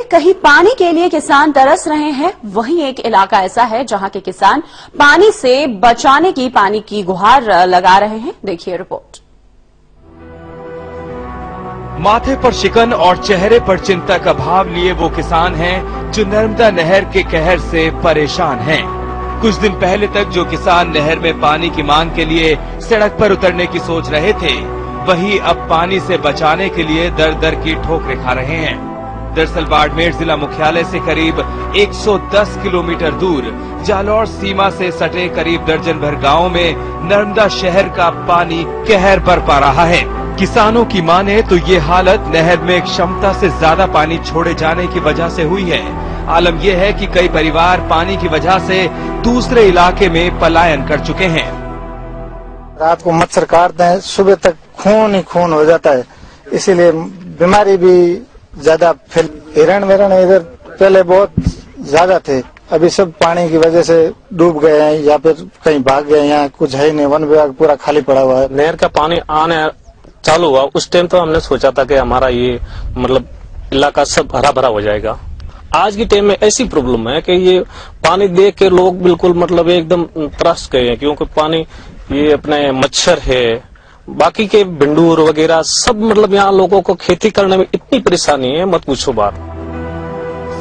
कहीं पानी के लिए किसान तरस रहे हैं, वहीं एक इलाका ऐसा है जहाँ के किसान पानी से बचाने की पानी की गुहार लगा रहे हैं। देखिए रिपोर्ट। माथे पर शिकन और चेहरे पर चिंता का भाव लिए वो किसान हैं, जो नर्मदा नहर के कहर से परेशान हैं। कुछ दिन पहले तक जो किसान नहर में पानी की मांग के लिए सड़क पर उतरने की सोच रहे थे, वही अब पानी से बचाने के लिए दर दर की ठोकरें खा रहे हैं। दरअसल बाड़मेर जिला मुख्यालय से करीब 110 किलोमीटर दूर जालौर सीमा से सटे करीब दर्जन भर गाँव में नर्मदा शहर का पानी कहर बरपा रहा है। किसानों की माने तो ये हालत नहर में क्षमता से ज़्यादा पानी छोड़े जाने की वजह से हुई है। आलम यह है कि कई परिवार पानी की वजह से दूसरे इलाके में पलायन कर चुके हैं। रात को मच्छर काटते हैं, सुबह तक खून ही खून हो जाता है। इसीलिए बीमारी भी ज़्यादा फिर हिरण विरण इधर पहले बहुत ज़्यादा थे। अभी सब पानी की वजह से डूब गए हैं या फिर कहीं भाग गए हैं कुछ है नहीं। वन विभाग पूरा खाली पड़ा हुआ है। नहर का पानी आने चालू हुआ। उस टाइम तो हमने सोचा था कि हमारा ये मतलब इलाका सब हरा भरा हो जाएगा। आज की टाइम में ऐसी प्रॉब्लम है कि ये पानी देख के लोग बिल्कुल मतलब एकदम त्रस्त गए हैं, क्योंकि पानी ये अपने मच्छर है बाकी के भिंडूर वगैरह सब मतलब यहाँ लोगों को खेती करने में इतनी परेशानी है मत पूछो बात।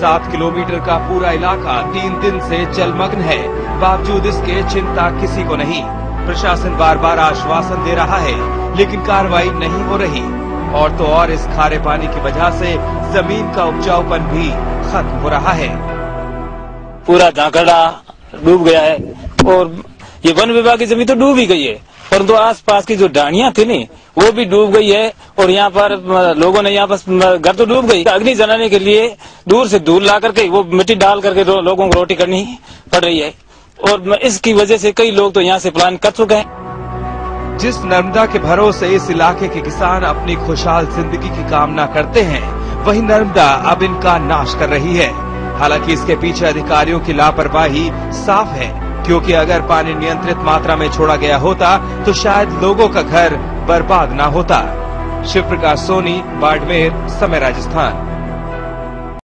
सात किलोमीटर का पूरा इलाका तीन दिन से जलमग्न है। बावजूद इसके चिंता किसी को नहीं। प्रशासन बार बार आश्वासन दे रहा है लेकिन कार्रवाई नहीं हो रही। और तो और इस खारे पानी की वजह से ज़मीन का उपजाऊपन भी खत्म हो रहा है। पूरा झाकड़ा डूब गया है और ये वन विभाग की ज़मीन तो डूब ही गई है। परंतु आसपास की जो डाणियाँ थी नी, वो भी डूब गई है और यहाँ पर लोगों ने यहाँ पर घर तो डूब गई। अग्नि जलाने के लिए दूर से दूर ला करके वो मिट्टी डाल करके लोगों को रोटी करनी पड़ रही है। और इसकी वजह से कई लोग तो यहाँ से प्लान कर चुके हैं। जिस नर्मदा के भरोसे इस इलाके के किसान अपनी खुशहाल ज़िंदगी की कामना करते हैं, वही नर्मदा अब इनका नाश कर रही है। हालाँकि इसके पीछे अधिकारियों की लापरवाही साफ़ है। क्योंकि अगर पानी नियंत्रित मात्रा में छोड़ा गया होता तो शायद लोगों का घर बर्बाद ना होता। शिव प्रकाश सोनी, बाड़मेर, समय राजस्थान।